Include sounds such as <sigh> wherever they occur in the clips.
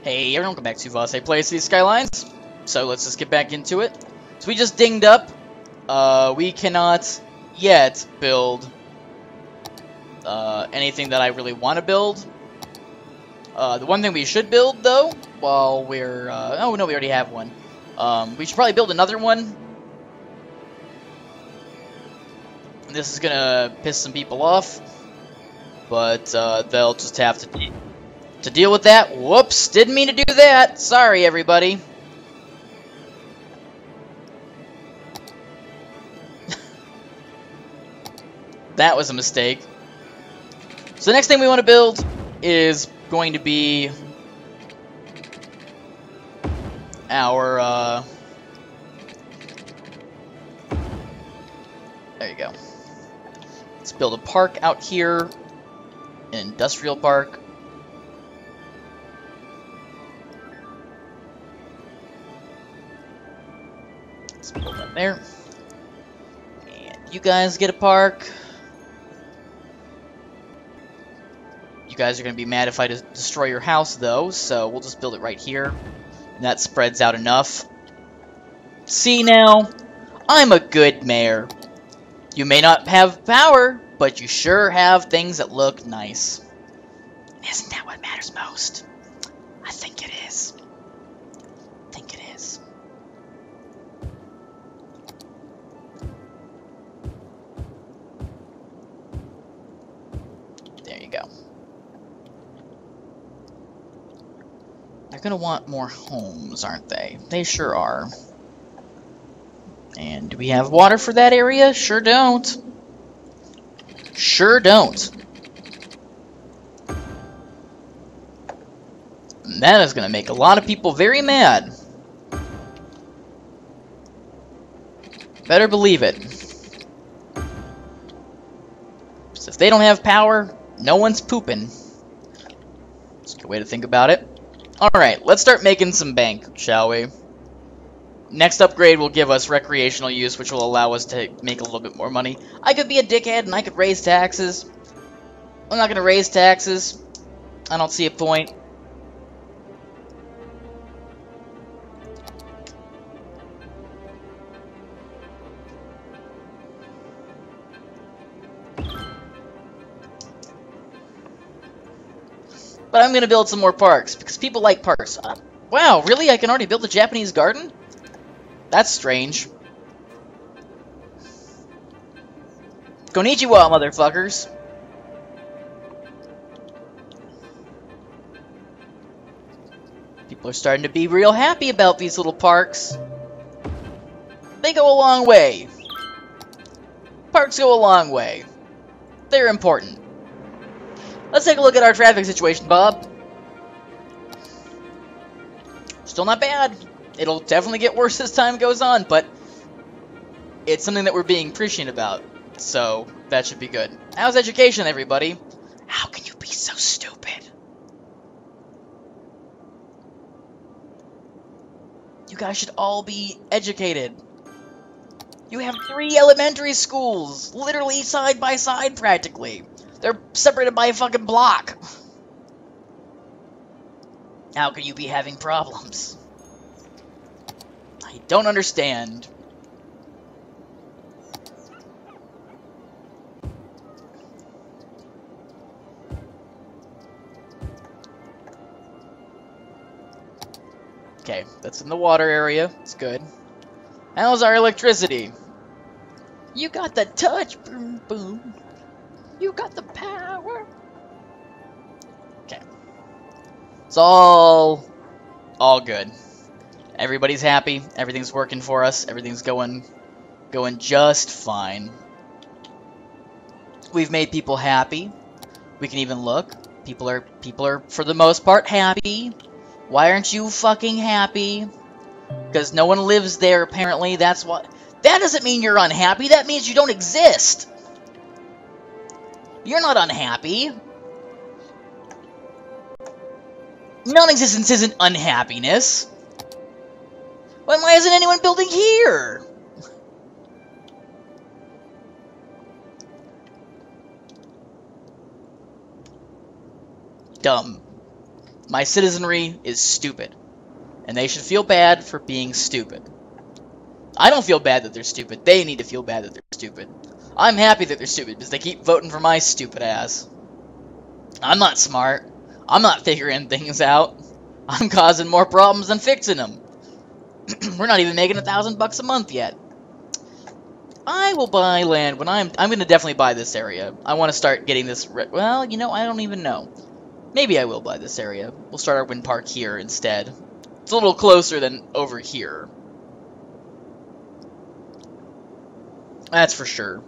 Hey, everyone, welcome back to Vasae Play City Skylines. So let's just get back into it. So we just dinged up. Uh, we cannot yet build uh, anything that I really want to build. Uh, the one thing we should build, though, while we're... Uh, oh, no, we already have one. Um, we should probably build another one. This is gonna piss some people off. But uh, they'll just have to to deal with that. Whoops, didn't mean to do that. Sorry, everybody. <laughs> that was a mistake. So the next thing we want to build is going to be our, uh... There you go. Let's build a park out here, an industrial park. Let's there. And you guys get a park. You guys are going to be mad if I destroy your house, though, so we'll just build it right here. And that spreads out enough. See now? I'm a good mayor. You may not have power, but you sure have things that look nice. Isn't that what matters most? I think it is. They're gonna want more homes, aren't they? They sure are. And do we have water for that area? Sure don't. Sure don't. And that is going to make a lot of people very mad. Better believe it. So if they don't have power, no one's pooping. That's a good way to think about it. Alright, let's start making some bank, shall we? Next upgrade will give us recreational use, which will allow us to make a little bit more money. I could be a dickhead and I could raise taxes. I'm not going to raise taxes. I don't see a point. But I'm going to build some more parks, because people like parks. Uh, wow, really? I can already build a Japanese garden? That's strange. Konnichiwa, motherfuckers. People are starting to be real happy about these little parks. They go a long way. Parks go a long way. They're important. Let's take a look at our traffic situation, Bob. Still not bad. It'll definitely get worse <laughs> as time goes on, but it's something that we're being prescient about. So, that should be good. How's education, everybody? How can you be so stupid? You guys should all be educated. You have three elementary schools, literally side by side, practically. They're separated by a fucking block. How can you be having problems? I don't understand. Okay, that's in the water area. It's good. How's our electricity? You got the touch, boom boom. You got the power. Okay. It's all, all good. Everybody's happy. Everything's working for us. Everything's going, going just fine. We've made people happy. We can even look. People are, people are, for the most part, happy. Why aren't you fucking happy? Because no one lives there, apparently. That's what... That doesn't mean you're unhappy. That means you don't exist. You're not unhappy. Non-existence isn't unhappiness. When, why isn't anyone building here? Dumb. My citizenry is stupid. And they should feel bad for being stupid. I don't feel bad that they're stupid. They need to feel bad that they're stupid. I'm happy that they're stupid because they keep voting for my stupid ass. I'm not smart. I'm not figuring things out. I'm causing more problems than fixing them. <clears throat> We're not even making a thousand bucks a month yet. I will buy land when I'm... I'm going to definitely buy this area. I want to start getting this... Well, you know, I don't even know. Maybe I will buy this area. We'll start our wind park here instead. It's a little closer than over here. That's for sure.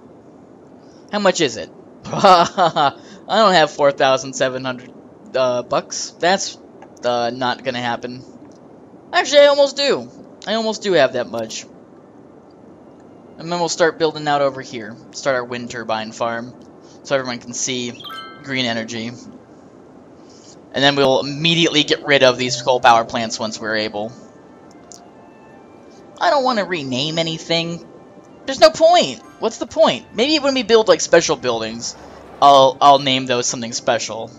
How much is it? <laughs> I don't have 4,700 uh, bucks. That's uh, not gonna happen. Actually, I almost do. I almost do have that much. And then we'll start building out over here. Start our wind turbine farm. So everyone can see green energy. And then we'll immediately get rid of these coal power plants once we're able. I don't want to rename anything. There's no point. What's the point? Maybe when we build like special buildings, I'll I'll name those something special.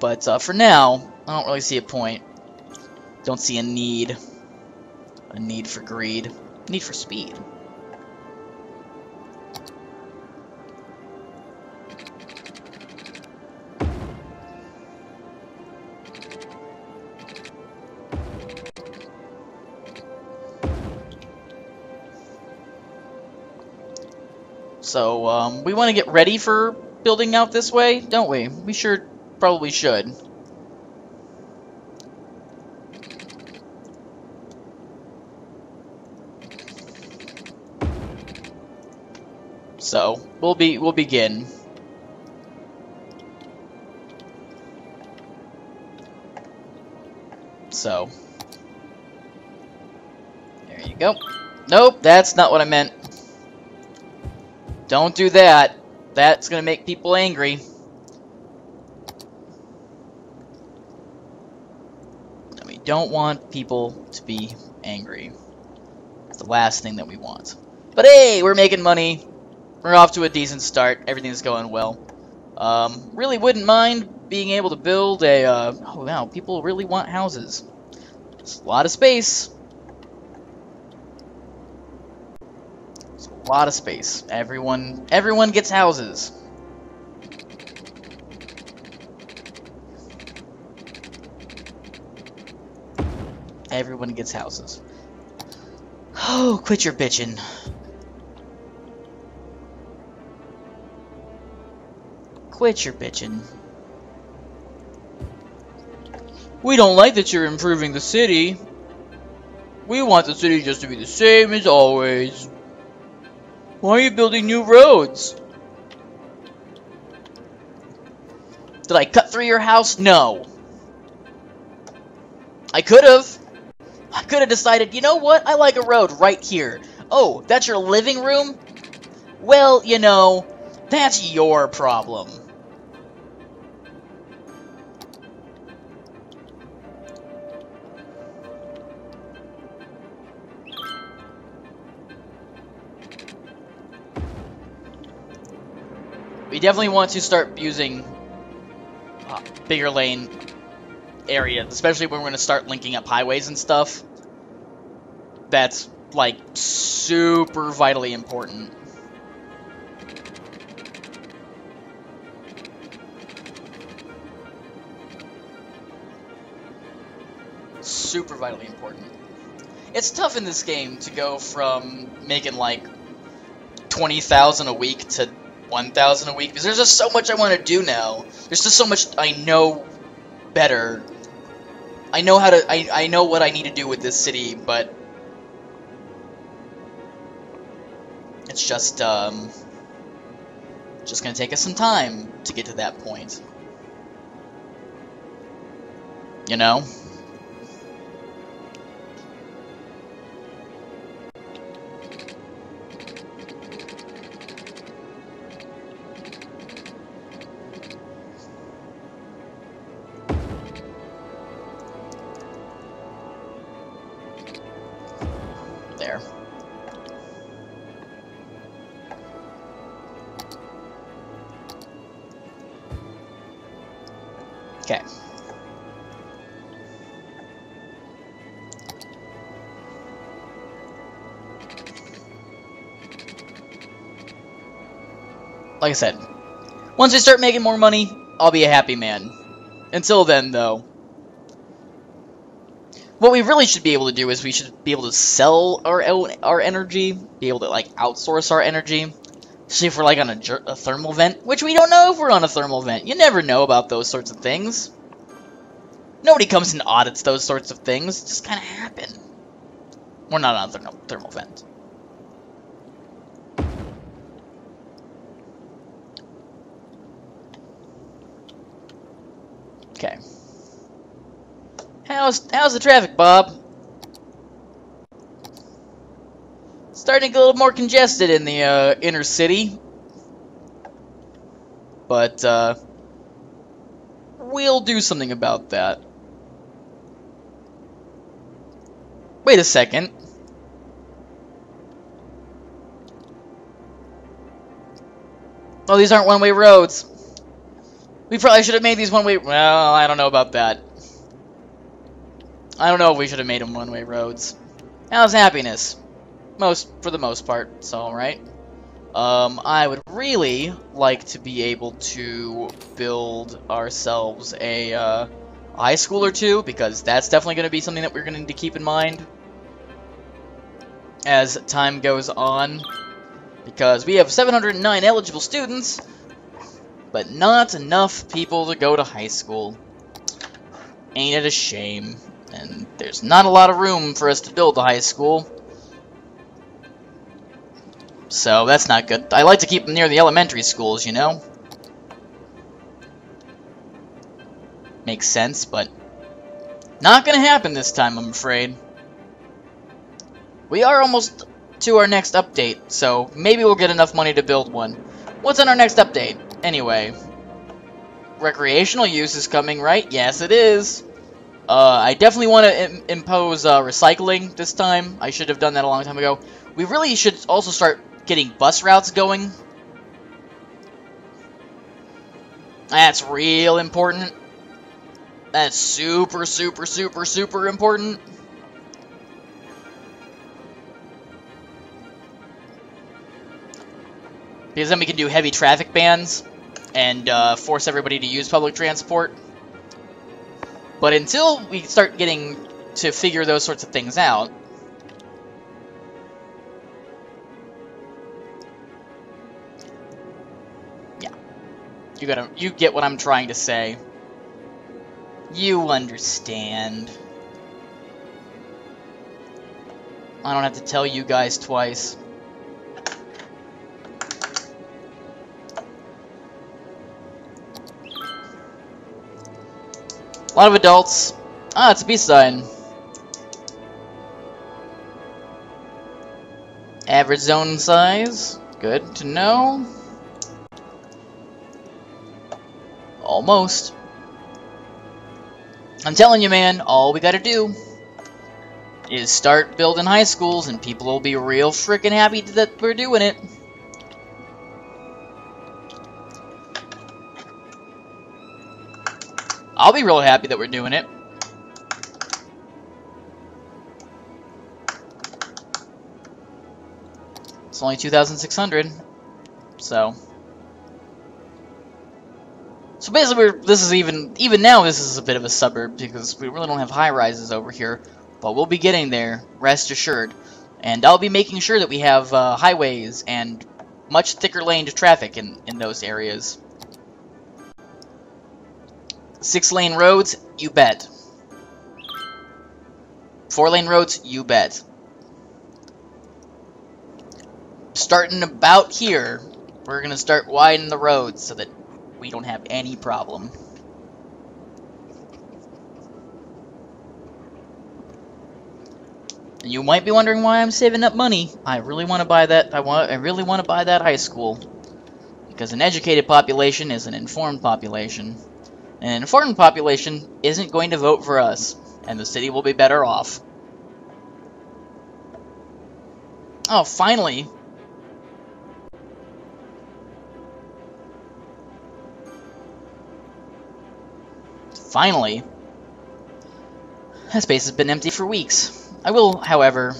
But uh, for now, I don't really see a point. Don't see a need. A need for greed. Need for speed. So, um, we want to get ready for building out this way, don't we? We sure probably should. So, we'll be we'll begin. So, there you go. Nope, that's not what I meant. Don't do that. That's going to make people angry. And we don't want people to be angry. It's the last thing that we want. But hey, we're making money. We're off to a decent start. Everything's going well. Um, really wouldn't mind being able to build a... Uh, oh, wow, people really want houses. It's a lot of space. A lot of space. Everyone, everyone gets houses. Everyone gets houses. Oh, quit your bitching. Quit your bitching. We don't like that you're improving the city. We want the city just to be the same as always. Why are you building new roads? Did I cut through your house? No. I could have. I could have decided, you know what? I like a road right here. Oh, that's your living room? Well, you know, that's your problem. We definitely want to start using uh, bigger lane areas, especially when we're going to start linking up highways and stuff. That's, like, super vitally important. Super vitally important. It's tough in this game to go from making, like, 20,000 a week to 1,000 a week because there's just so much I want to do now. There's just so much I know better. I know how to, I, I know what I need to do with this city, but it's just, um, just gonna take us some time to get to that point. You know? Okay. Like I said, once we start making more money, I'll be a happy man. Until then, though, what we really should be able to do is we should be able to sell our our energy, be able to like outsource our energy. See if we're like on a, a thermal vent, which we don't know if we're on a thermal vent. You never know about those sorts of things. Nobody comes and audits those sorts of things. It just kind of happen. We're not on a thermal, thermal vent. Okay. How's how's the traffic, Bob? Starting to get a little more congested in the uh, inner city. But uh, we'll do something about that. Wait a second. Oh, these aren't one-way roads. We probably should have made these one-way... Well, I don't know about that. I don't know if we should have made them one-way roads. How's happiness? Most, for the most part, it's alright. Um, I would really like to be able to build ourselves a, uh, high school or two, because that's definitely going to be something that we're going to need to keep in mind as time goes on. Because we have 709 eligible students, but not enough people to go to high school. Ain't it a shame? And there's not a lot of room for us to build a high school. So that's not good. I like to keep them near the elementary schools, you know? Makes sense, but not gonna happen this time, I'm afraid. We are almost to our next update, so maybe we'll get enough money to build one. What's on our next update? Anyway, recreational use is coming, right? Yes, it is. Uh, I definitely want to Im impose uh, recycling this time. I should have done that a long time ago. We really should also start getting bus routes going. That's real important. That's super, super, super, super important. Because then we can do heavy traffic bans and uh, force everybody to use public transport. But until we start getting to figure those sorts of things out, you you get what I'm trying to say. You understand. I don't have to tell you guys twice. A lot of adults. Ah, it's a peace sign. Average zone size. Good to know. Almost. I'm telling you, man, all we gotta do is start building high schools and people will be real freaking happy that we're doing it. I'll be real happy that we're doing it. It's only 2,600, so... So basically, this is even, even now, this is a bit of a suburb, because we really don't have high-rises over here, but we'll be getting there, rest assured. And I'll be making sure that we have uh, highways and much thicker lane traffic in, in those areas. Six lane roads, you bet. Four lane roads, you bet. Starting about here, we're going to start widening the roads so that we don't have any problem. You might be wondering why I'm saving up money. I really want to buy that. I want. I really want to buy that high school because an educated population is an informed population. An informed population isn't going to vote for us, and the city will be better off. Oh, finally! Finally. That space has been empty for weeks. I will, however...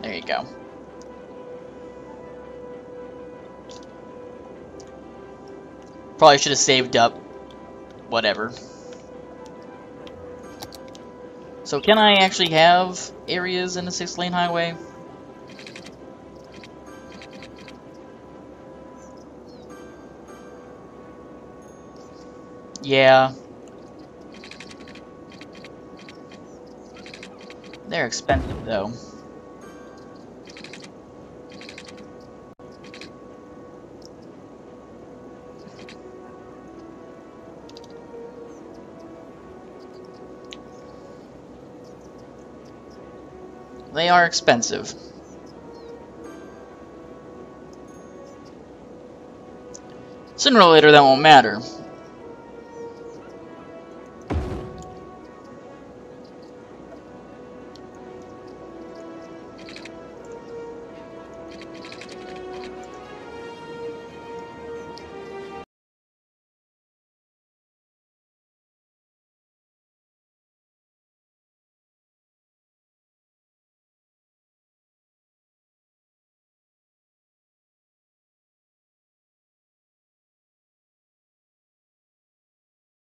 There you go. Probably should have saved up. Whatever. So can I actually have areas in a six-lane highway? Yeah. They're expensive, though. They are expensive. Sooner or later that won't matter.